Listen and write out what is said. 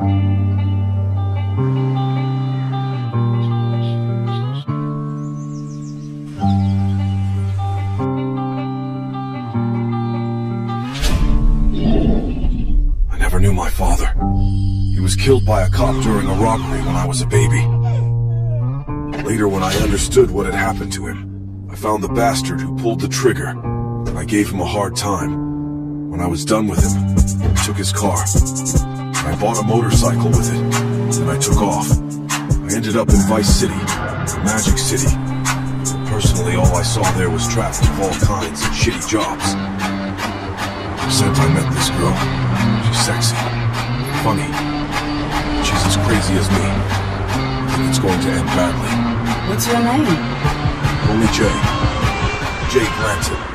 I never knew my father. He was killed by a cop during a robbery when I was a baby. Later, when I understood what had happened to him, I found the bastard who pulled the trigger, I gave him a hard time. When I was done with him, I took his car, I bought a motorcycle with it, and I took off. I ended up in Vice City, Magic City. Personally, all I saw there was traffic of all kinds and shitty jobs. Since I met this girl, she's sexy, funny, she's as crazy as me. I think it's going to end badly. What's your name? Only Jay. Jay Glanton.